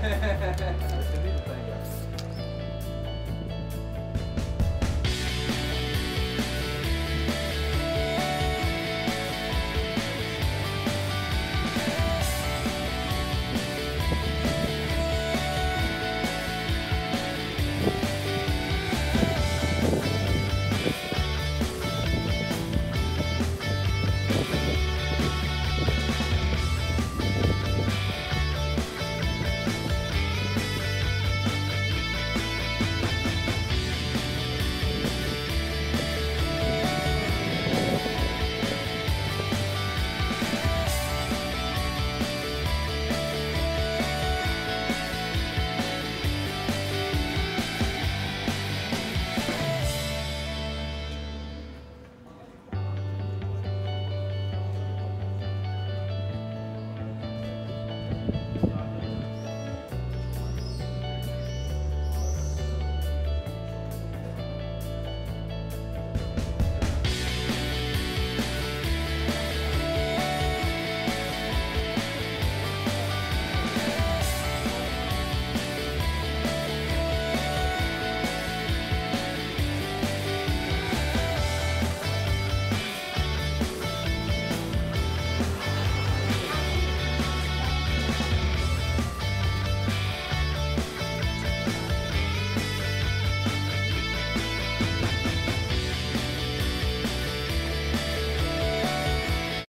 ハハハハ。